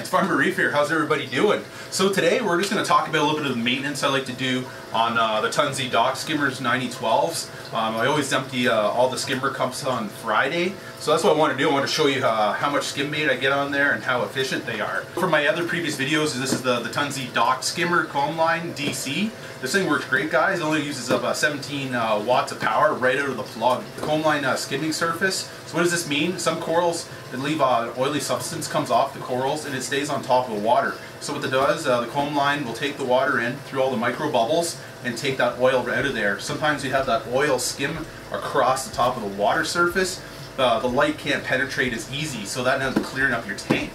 it's Farm Boy Reef here. How's everybody doing? So today we're just going to talk about a little bit of the maintenance I like to do on uh, the Tunze DOC Skimmers 9012s. Um, I always empty uh, all the skimmer cups on Friday. So that's what I want to do. I want to show you uh, how much skimmate I get on there and how efficient they are. For my other previous videos, this is the, the Tunze DOC Skimmer Comline DC. This thing works great guys. It only uses up uh, 17 uh, watts of power right out of the plug. The Comline uh, skimming surface. So what does this mean? Some corals that leave uh, oily substance comes off the corals and it stays on top of the water. So what it does, uh, the Comline will take the water in through all the micro bubbles and take that oil out of there. Sometimes you have that oil skim across the top of the water surface. Uh, the light can't penetrate as easy, so that ends up clearing up your tank.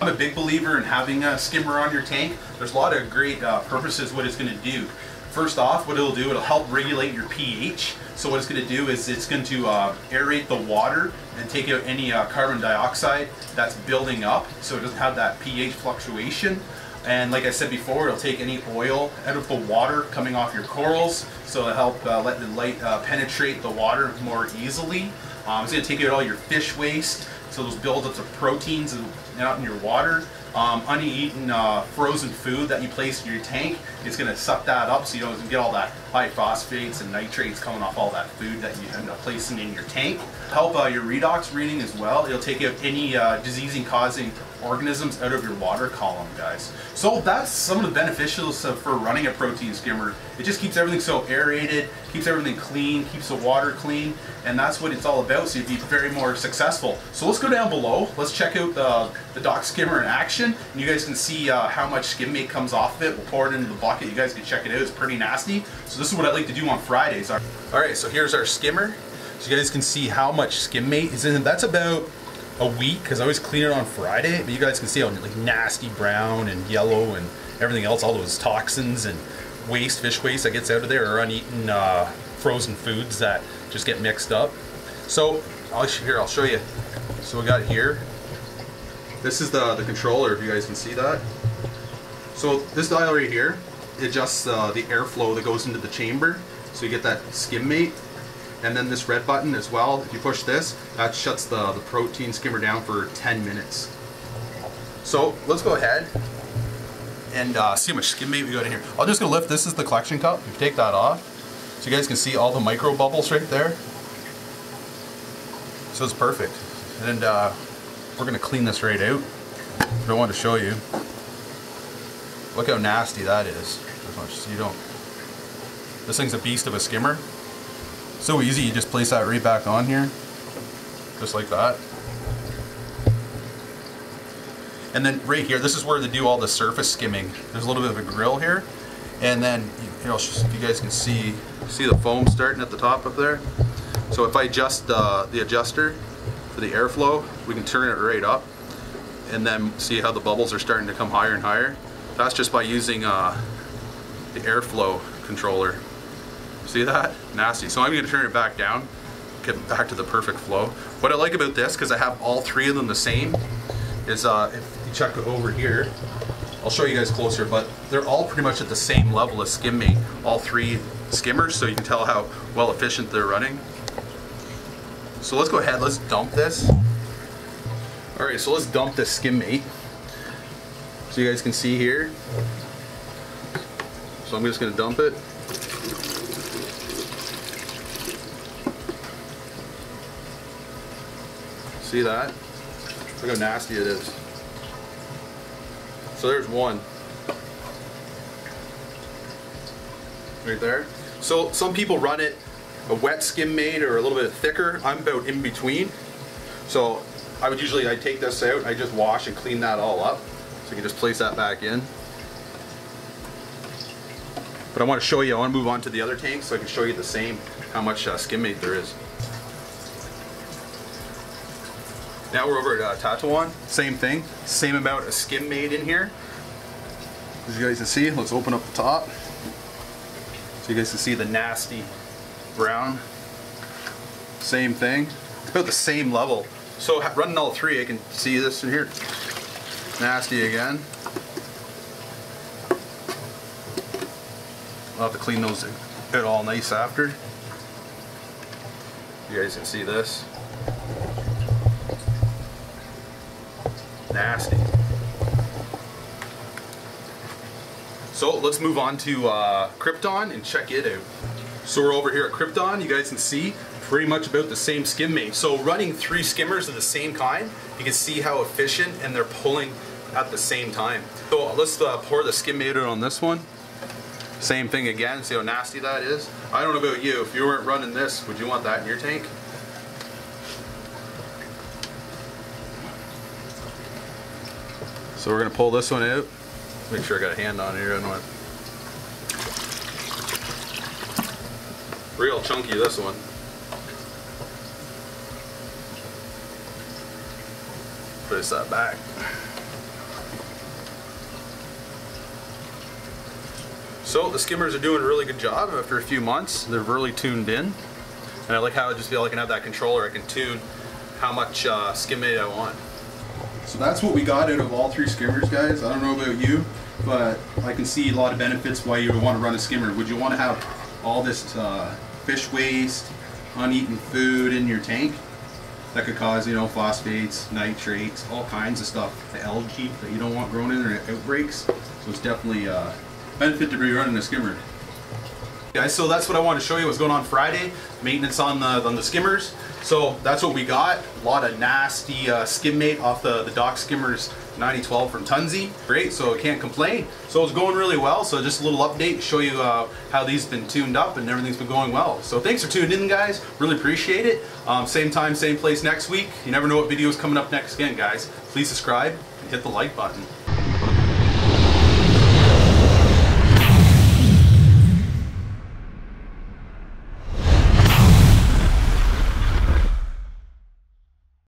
I'm a big believer in having a skimmer on your tank. There's a lot of great uh, purposes what it's going to do. First off, what it'll do, it'll help regulate your pH. So what it's going to do is it's going to uh, aerate the water and take out any uh, carbon dioxide that's building up so it doesn't have that pH fluctuation. And like I said before, it'll take any oil out of the water coming off your corals, so it'll help uh, let the light uh, penetrate the water more easily. Um, it's going to take out all your fish waste, so those buildups of proteins out in your water. Um, uneaten uh, frozen food that you place in your tank it's going to suck that up so you don't get all that high phosphates and nitrates coming off all that food that you end up placing in your tank. Help uh, your redox reading as well. It'll take out any uh, diseasing causing organisms out of your water column, guys. So that's some of the beneficials for running a protein skimmer. It just keeps everything so aerated, keeps everything clean, keeps the water clean, and that's what it's all about, so you'd be very more successful. So let's go down below, let's check out the, the DOC skimmer in action, and you guys can see uh, how much skimmate comes off of it. We'll pour it into the bucket, you guys can check it out, it's pretty nasty. So this is what I like to do on Fridays. All right, so here's our skimmer. So you guys can see how much skimmate is in it. That's about a week because I always clean it on Friday. But you guys can see how like nasty brown and yellow and everything else, all those toxins and waste, fish waste that gets out of there, or uneaten uh, frozen foods that just get mixed up. So I'll here I'll show you. So we got here. This is the the controller. If you guys can see that. So this dial right here adjusts uh, the airflow that goes into the chamber. So you get that skimmate. and then this red button as well, if you push this, that shuts the, the protein skimmer down for 10 minutes. So let's go ahead and uh, see how much skimmate we got in here. I'm just gonna lift, this is the collection cup, you take that off, so you guys can see all the micro bubbles right there. So it's perfect. And uh, we're gonna clean this right out. But I want to show you. Look how nasty that is. So you don't. This thing's a beast of a skimmer. So easy, you just place that right back on here, just like that. And then right here, this is where they do all the surface skimming. There's a little bit of a grill here. And then, you know, if you guys can see, see the foam starting at the top up there? So if I adjust uh, the adjuster for the airflow, we can turn it right up and then see how the bubbles are starting to come higher and higher. That's just by using uh, the airflow controller. See that? Nasty. So I'm going to turn it back down, get back to the perfect flow. What I like about this, because I have all three of them the same, is uh, if you check over here, I'll show you guys closer, but they're all pretty much at the same level as skimming, all three skimmers, so you can tell how well efficient they're running. So let's go ahead, let's dump this. All right, so let's dump this skimmate. So you guys can see here. So I'm just gonna dump it. See that? Look how nasty it is. So there's one. Right there. So some people run it a wet skimmate or a little bit thicker. I'm about in between. So I would usually, I take this out, I just wash and clean that all up. So you can just place that back in. But I want to show you, I want to move on to the other tank so I can show you the same, how much uh, skimmate there is. Now we're over at uh, Tatawan, same thing, same amount of skimmate in here. As you guys can see, let's open up the top. So you guys can see the nasty brown. Same thing, it's about the same level. So running all three, I can see this in here. Nasty again. I'll have to clean those out all nice after. You guys can see this. Nasty. So let's move on to uh, Krypton and check it out. So we're over here at Krypton. You guys can see pretty much about the same skimmate. So running three skimmers of the same kind, you can see how efficient and they're pulling at the same time. So let's uh, pour the skimmate on this one. Same thing again, see how nasty that is? I don't know about you, if you weren't running this, would you want that in your tank? So we're gonna pull this one out. Make sure I got a hand on it here. I know Real chunky this one. Place that back. So the skimmers are doing a really good job after a few months. They're really tuned in. And I like how I just feel like I can have that controller. I can tune how much uh, skim I want. So that's what we got out of all three skimmers, guys. I don't know about you, but I can see a lot of benefits why you would want to run a skimmer. Would you want to have all this uh, fish waste, uneaten food in your tank? That could cause, you know, phosphates, nitrates, all kinds of stuff, the algae that you don't want growing in there, outbreaks. So it's definitely a uh, benefit to be running a skimmer. Guys, so that's what I wanted to show you what's going on Friday. Maintenance on the on the skimmers. So that's what we got. A lot of nasty uh, skimmate off the, the DOC Skimmers 9012 from Tunze. Great, so I can't complain. So it's going really well. So just a little update to show you uh, how these have been tuned up and everything's been going well. So thanks for tuning in, guys. Really appreciate it. Um, same time, same place next week. You never know what video is coming up next again, guys. Please subscribe and hit the like button.